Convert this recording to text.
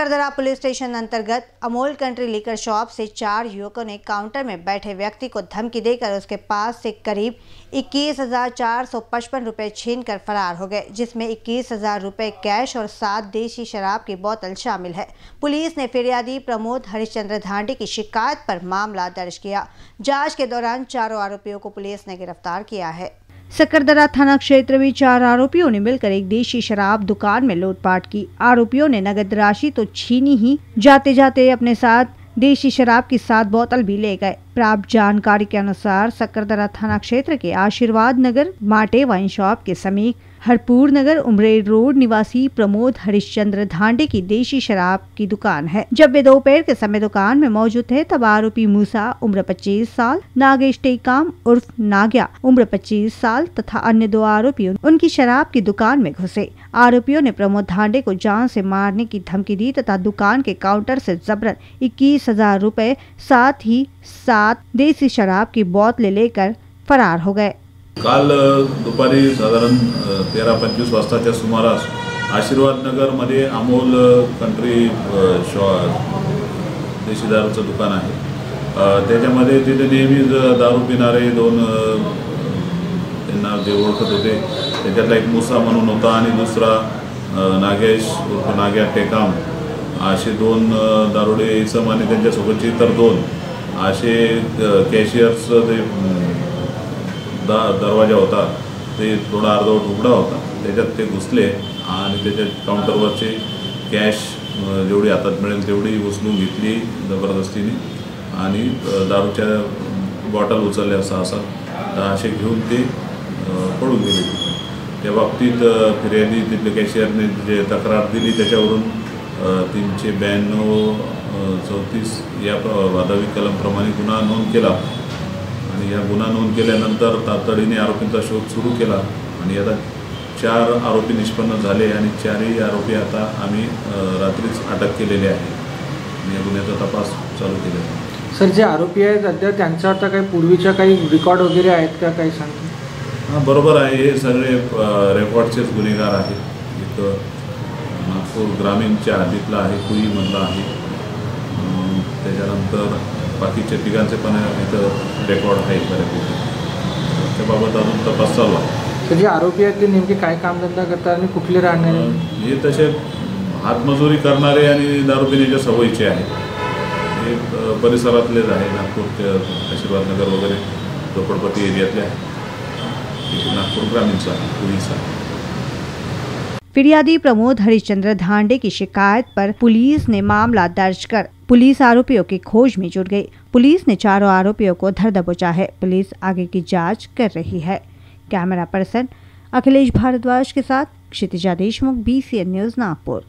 सकरदरा police station अंतर्गत Amol country liquor shop से चार युवकों ने काउंटर में बैठे व्यक्ति को धमकी देकर उसके पास से करीब इक्कीस हज़ार चार सौ पचपन छीन कर फरार हो गए, जिसमें इक्कीस हज़ार कैश और सात देशी शराब की बोतल शामिल है। पुलिस ने फिरियादी प्रमोद हरिश्चंद्र धांडी की शिकायत पर मामला दर्ज किया। जाँच के दौरान चारों आरोपियों को पुलिस ने गिरफ़्तार किया है। सकरदरा थाना क्षेत्र में चार आरोपियों ने मिलकर एक देशी शराब दुकान में लूटपाट की। आरोपियों ने नगद राशि तो छीनी ही। जाते जाते अपने साथ देशी शराब की सात बोतल भी ले गए। प्राप्त जानकारी के अनुसार सकरदरा थाना क्षेत्र के आशीर्वाद नगर, माटे वाइन शॉप के समीप, हरपुर नगर उमरेड रोड निवासी प्रमोद हरिश्चंद्र धांडे की देशी शराब की दुकान है। जब वे दोपहर के समय दुकान में मौजूद थे, तब आरोपी मूसा, उम्र 25 साल, नागेश टेकाम उर्फ़ नाग्या, उम्र 25 साल तथा अन्य दो आरोपी उनकी शराब की दुकान में घुसे। आरोपियों ने प्रमोद धांडे को जान से मारने की धमकी दी तथा दुकान के काउंटर से जबरन इक्कीस हज़ार रूपए साथ ही साथ देसी शराब की बोतलें लेकर फरार हो गए। काल दुपारी साधारण तेरा पंचवीस वाजताच्या सुमारास आशीर्वाद नगरमध्ये अमोल कंट्री शॉ देशी दारूचं दुकान आहे. त्याच्यामध्ये तिथे नेहमीच दारू पिणारे दोन त्यांना जे ओळखत होते त्याच्यातला एक मुसा म्हणून होता आणि दुसरा नागेश उर्फ नाग्या टेकाम असे दोन दारुडे इसम आणि त्यांच्यासोबतचे इतर दोन असे कॅशियर्सचं ते दा दरवाजा होता. ते थोडा अर्धवट उघडा होता. त्याच्यात ते घुसले आणि त्याच्या काउंटरवरचे कॅश जेवढी हातात मिळेल तेवढी उचलून घेतली जबरदस्तीने. आणि दारूच्या बॉटल उचलल्या असा असा तर असे घेऊन ते पडून पळून गेले. त्या बाबतीत फिर्यादी तिथले कॅशियरने जे तक्रार दिली त्याच्यावरून तीनशे ब्याण्णव चौतीस या प्र- वादावी कलमप्रमाणे गुन्हा नोंद केला. आणि या गुन्हा नोंद केल्यानंतर तातडीने आरोपींचा शोध सुरू केला. आणि आता चार आरोपी निष्पन्न झाले आणि चारही आरोपी आता आम्ही रात्रीच अटक केलेले आहे. आणि या गुन्ह्याचा तपास चालू केलेला आहे. सर जे आरोपी आहेत सध्या त्यांचा आता काही पूर्वीच्या काही रेकॉर्ड वगैरे आहेत का? काही सांगतो? हां बरोबर आहे. हे सगळे रेकॉर्डचेच गुन्हेगार आहेत. एक नागपूर ग्रामीणच्या हद्दीतला आहे कुईमधला आहे. त्याच्यानंतर बाकीच्या तिघांचे पण इथं रेकॉर्ड आहे बऱ्यापैकी. त्याबाबत अजून तपास चालू आहे. जे आरोपी आहेत ते नेमके काय कामधंदा करतात आणि कुठले राहणारे हे तसे हातमजुरी करणारे आणि दारू पिण्याच्या सवयीचे आहेत हे परिसरातलेच आहे. नागपूरचे आशीर्वाद नगर वगैरे झोपडपट्टी एरियातले आहे नागपूर ग्रामीणचा आहे आहे. फिरियादी प्रमोद हरिश्चंद्र धांडे की शिकायत पर पुलिस ने मामला दर्ज कर पुलिस आरोपियों की खोज में जुट गई। पुलिस ने चारों आरोपियों को धर दबोचा है। पुलिस आगे की जाँच कर रही है। कैमरा पर्सन अखिलेश भारद्वाज के साथ क्षितिजा देशमुख बी न्यूज़ नागपुर।